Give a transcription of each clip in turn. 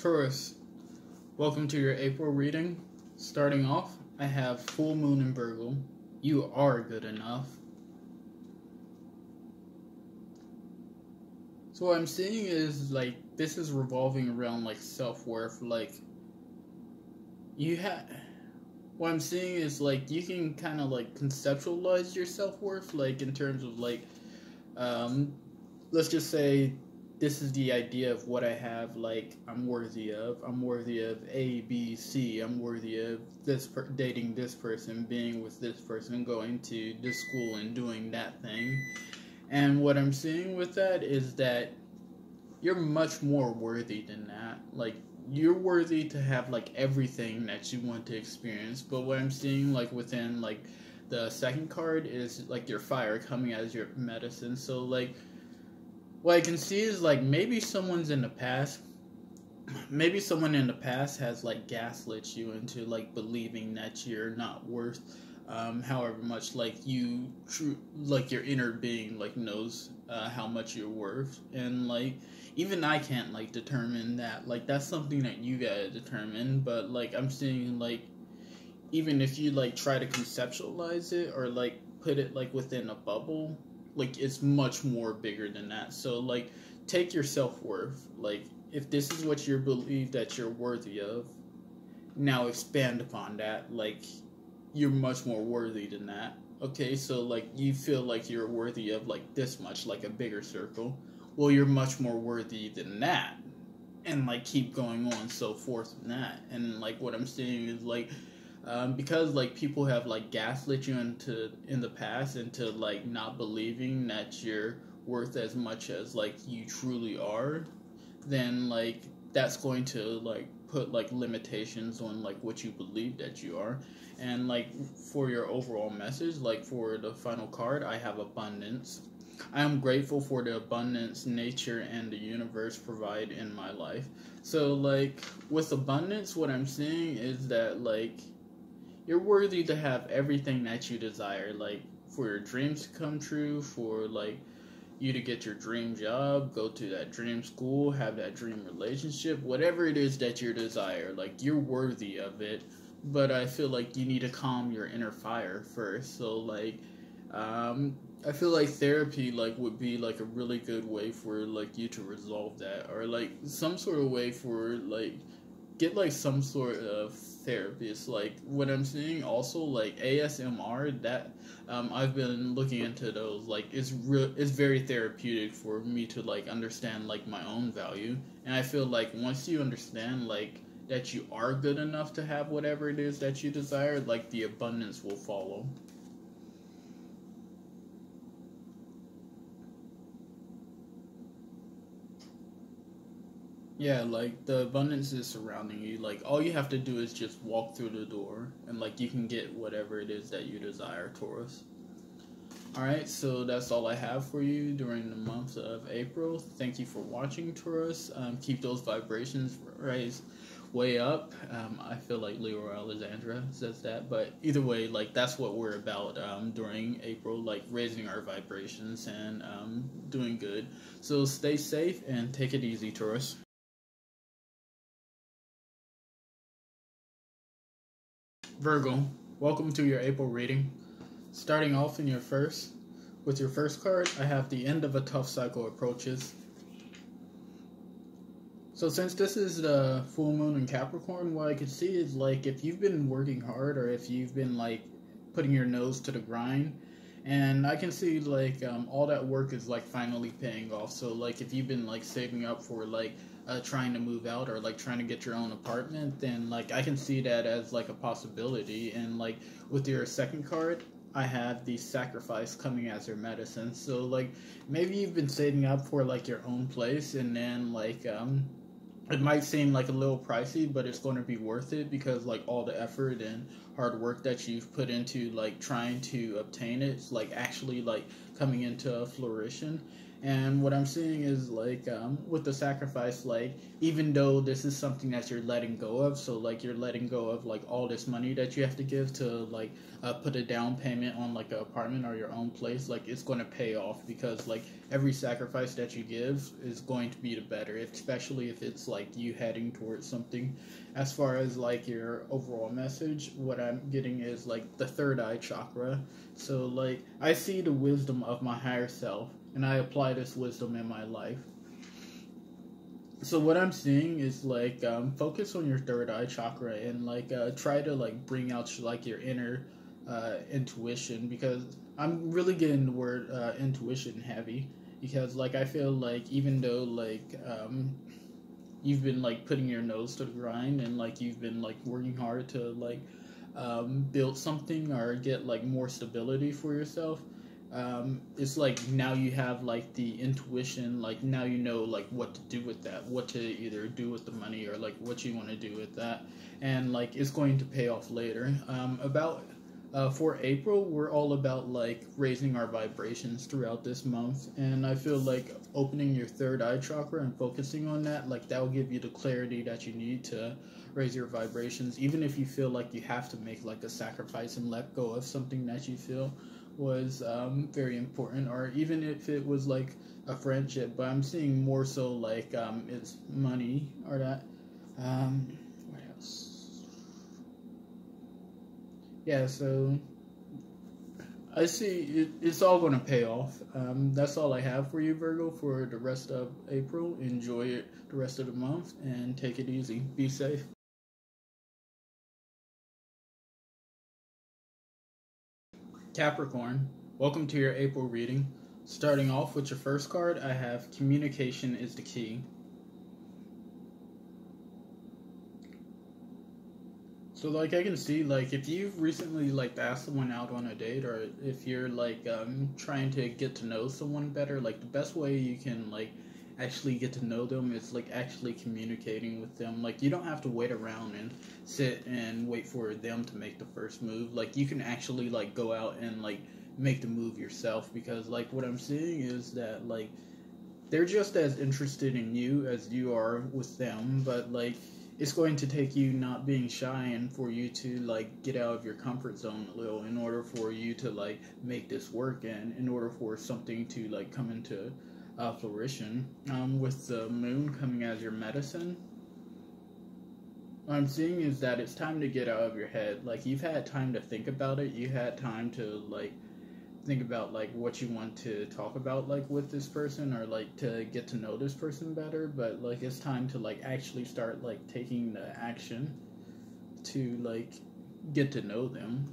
Taurus, welcome to your April reading. Starting off, I have Full Moon in Virgo. You are good enough. So what I'm seeing is like this is revolving around like self worth. Like you have, what I'm seeing is like you can kind of like conceptualize your self worth, like in terms of like, um, let's just say this is the idea of what I have. Like I'm worthy of. I'm worthy of A, B, C. I'm worthy of this per- dating this person, being with this person, going to this school, and doing that thing. And what I'm seeing with that is that you're much more worthy than that. Like you're worthy to have like everything that you want to experience. But what I'm seeing like within like the second card is like your fire coming as your medicine. So like what I can see is like maybe someone's in the past maybe someone in the past has like gaslit you into like believing that you're not worth um, however much like you true like your inner being like knows uh, how much you're worth. And like even i can't like determine that. Like that's something that you gotta determine. But like i'm seeing like even if you like try to conceptualize it or like put it like within a bubble like it's much more bigger than that. So like take your self-worth. Like if this is what you believe that you're worthy of now expand upon that. Like you're much more worthy than that. Okay so like you feel like you're worthy of like this much like a bigger circle. Well you're much more worthy than that. And like keep going on so forth than that. And like what i'm saying is like um, because like people have like gaslit you into in the past into like not believing that you're worth as much as like you truly are then like that's going to like put like limitations on like what you believe that you are. And like for your overall message like for the final card i have abundance. I am grateful for the abundance nature and the universe provide in my life. So like with abundance what i'm seeing is that like you're worthy to have everything that you desire like for your dreams to come true for like you to get your dream job go to that dream school have that dream relationship whatever it is that you desire like you're worthy of it. But i feel like you need to calm your inner fire first. So like um i feel like therapy like would be like a really good way for like you to resolve that or like some sort of way for like get like some sort of therapist. Like what I'm seeing also like ASMR that um, I've been looking into those. Like it's real. It's very therapeutic for me to like understand like my own value. And I feel like once you understand like that you are good enough to have whatever it is that you desire, like the abundance will follow. Yeah, like the abundance is surrounding you. Like all you have to do is just walk through the door and like you can get whatever it is that you desire, Taurus. Alright, so that's all I have for you during the month of April. Thank you for watching, Taurus. Um, keep those vibrations raised way up. Um, I feel like Leroy Alexandra says that, but either way, like that's what we're about um, during April, like raising our vibrations and um, doing good. So stay safe and take it easy, Taurus. Virgo, welcome to your April reading. Starting off in your first, with your first card, I have the end of a tough cycle approaches. So since this is the full moon in Capricorn, what I could see is like if you've been working hard or if you've been like putting your nose to the grind, and I can see like um, all that work is like finally paying off. So like if you've been like saving up for like uh, trying to move out or like trying to get your own apartment, then like I can see that as like a possibility. And like with your second card, I have the sacrifice coming as your medicine. So like maybe you've been saving up for like your own place, and then like um it might seem like a little pricey, but it's going to be worth it because like all the effort and hard work that you've put into like trying to obtain it, it's like actually like coming into a fruition And what I'm seeing is like um, with the sacrifice, like even though this is something that you're letting go of, so like you're letting go of like all this money that you have to give to like uh, put a down payment on like an apartment or your own place, like it's going to pay off because like every sacrifice that you give is going to be the better, especially if it's like you heading towards something. As far as like your overall message, what I'm getting is like the third eye chakra. So like I see the wisdom of my higher self and I apply this wisdom in my life. So what I'm seeing is like um, focus on your third eye chakra and like uh, try to like bring out like your inner uh, intuition because I'm really getting the word uh, intuition heavy because like I feel like even though like um, you've been like putting your nose to the grind and like you've been like working hard to like um, build something or get like more stability for yourself um, it's like now you have like the intuition like now you know like what to do with that what to either do with the money or like what you want to do with that. And like it's going to pay off later. Um, about uh, for April, we're all about like raising our vibrations throughout this month, and I feel like opening your third eye chakra and focusing on that, like that will give you the clarity that you need to raise your vibrations. Even if you feel like you have to make like a sacrifice and let go of something that you feel was um, very important, or even if it was like a friendship. But I'm seeing more so like um, it's money or that. Um, what else? Yeah, so I see it, it's all going to pay off. Um, that's all I have for you, Virgo, for the rest of April. Enjoy it the rest of the month and take it easy. Be safe. Capricorn, welcome to your April reading. Starting off with your first card, I have Communication is the Key. So like I can see like if you've recently like asked someone out on a date or if you're like um trying to get to know someone better, like the best way you can like actually get to know them It's like actually communicating with them. Like you don't have to wait around and sit and wait for them to make the first move. Like you can actually like go out and like make the move yourself because like what I'm seeing is that like they're just as interested in you as you are with them, but like it's going to take you not being shy and for you to like get out of your comfort zone a little in order for you to like make this work and in order for something to like come into uh. Um, with the moon coming as your medicine, what I'm seeing is that it's time to get out of your head. Like you've had time to think about it. You had time to like think about like what you want to talk about like with this person or like to get to know this person better but like it's time to like actually start like taking the action to like get to know them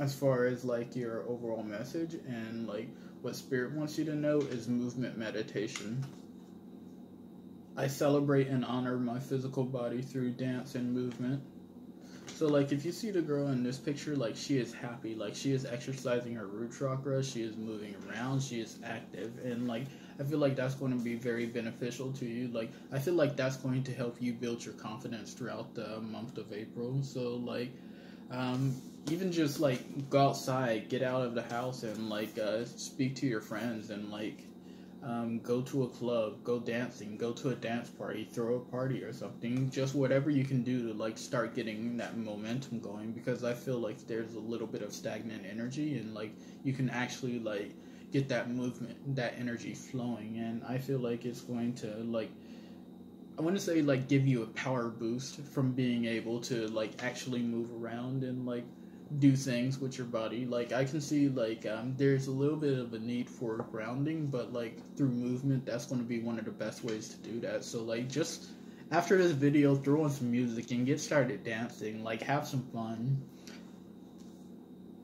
as far as like your overall message and like what Spirit wants you to know is movement meditation. I celebrate and honor my physical body through dance and movement. So, like, if you see the girl in this picture, like, she is happy. Like, she is exercising her root chakra. She is moving around. She is active. And, like, I feel like that's going to be very beneficial to you. Like, I feel like that's going to help you build your confidence throughout the month of April. So, like, um, even just like go outside, get out of the house, and like uh, speak to your friends, and like um, go to a club, go dancing, go to a dance party, throw a party or something. Just whatever you can do to like start getting that momentum going. Because I feel like there's a little bit of stagnant energy, and like you can actually like get that movement, that energy flowing, and I feel like it's going to like I want to say like give you a power boost from being able to like actually move around and like do things with your body. Like I can see like um, there's a little bit of a need for grounding, but like through movement, that's going to be one of the best ways to do that. So like just after this video, throw on some music and get started dancing. Like have some fun.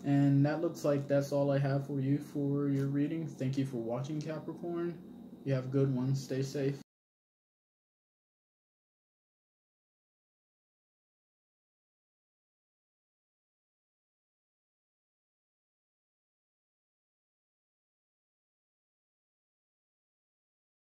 And that looks like that's all I have for you for your reading. Thank you for watching Capricorn. You have a good one. Stay safe.